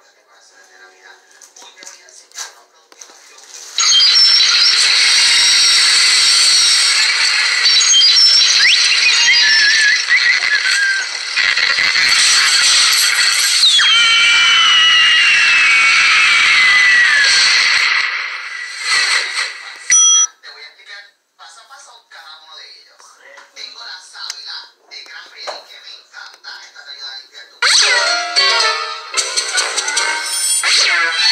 Lo que pasa en el ambiente. future.